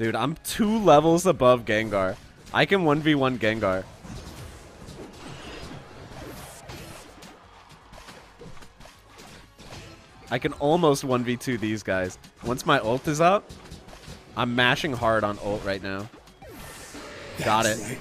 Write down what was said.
Dude, I'm two levels above Gengar. I can 1v1 Gengar. I can almost 1v2 these guys. Once my ult is up, I'm mashing hard on ult right now. Got it.